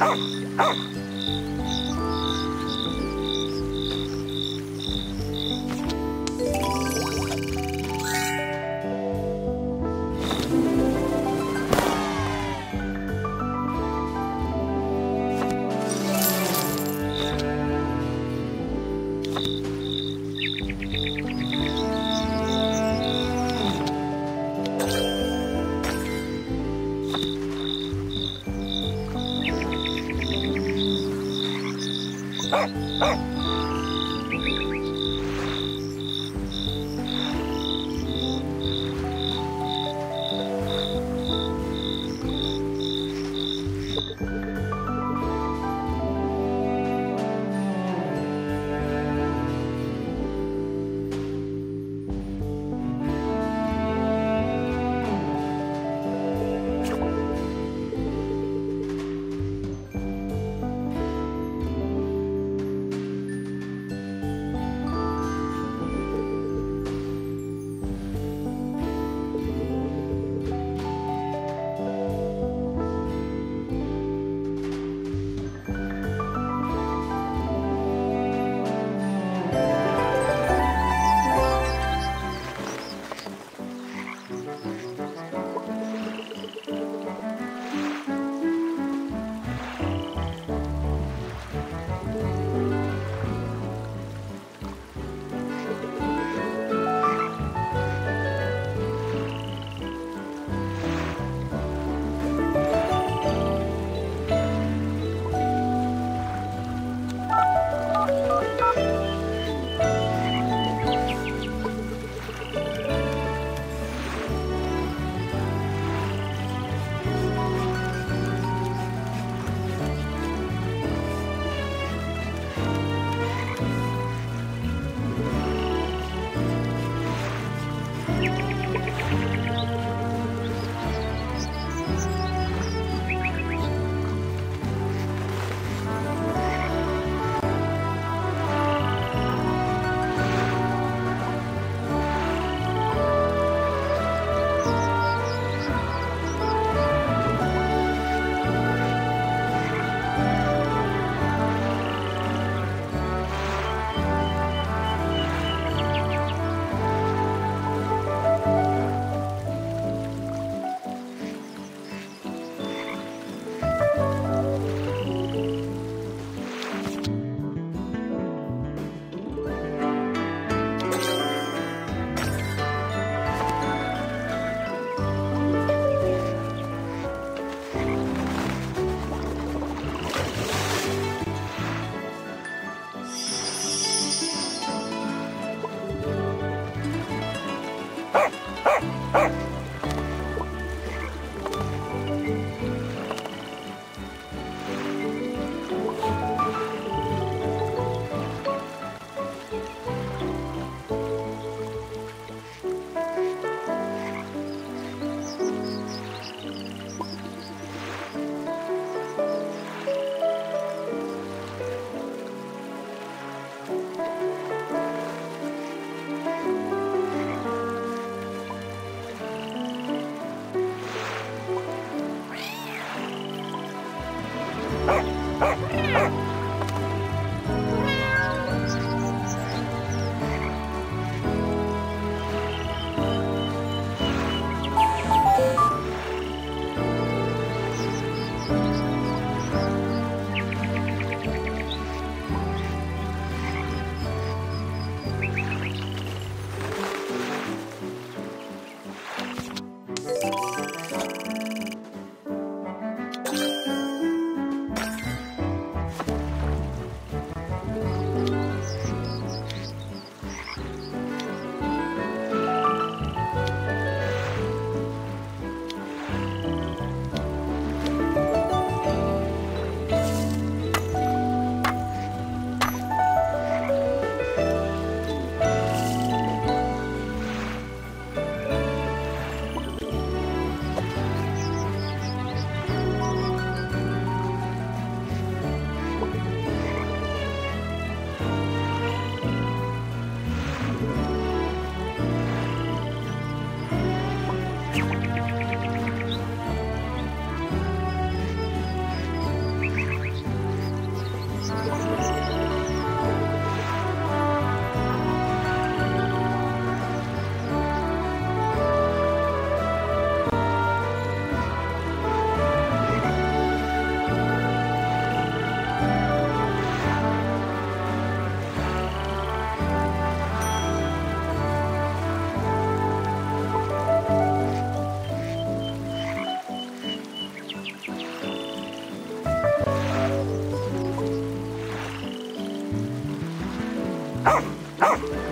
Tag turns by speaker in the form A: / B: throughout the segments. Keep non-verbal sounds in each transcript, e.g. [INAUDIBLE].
A: 啊啊啊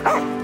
A: 啊 [LAUGHS]